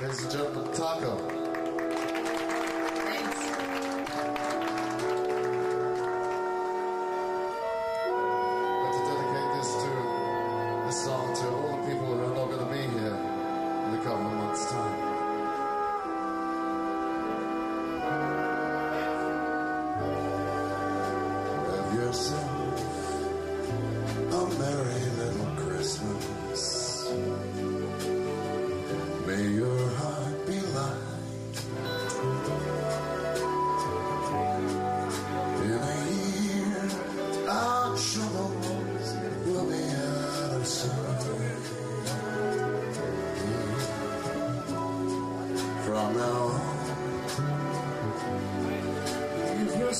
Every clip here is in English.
Ladies and gentlemen, Thako. I'd like to dedicate this to to all the people who are not going to be here in a couple months' time. now. If you're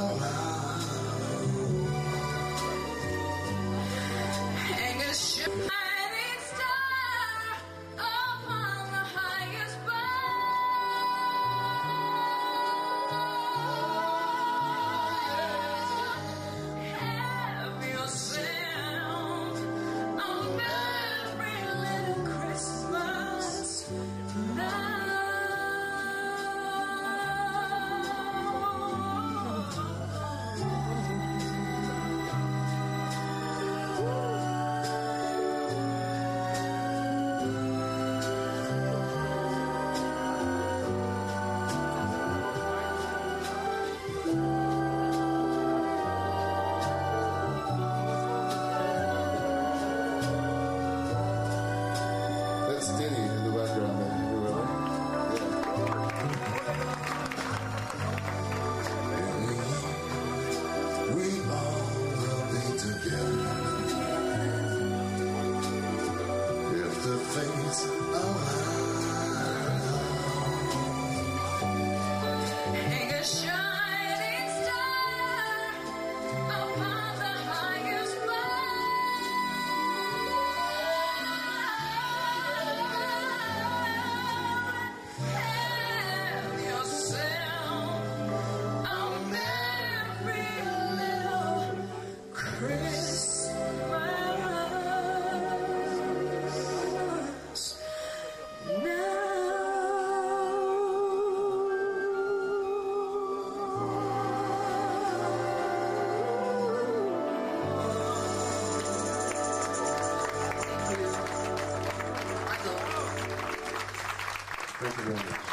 around. Muito bem.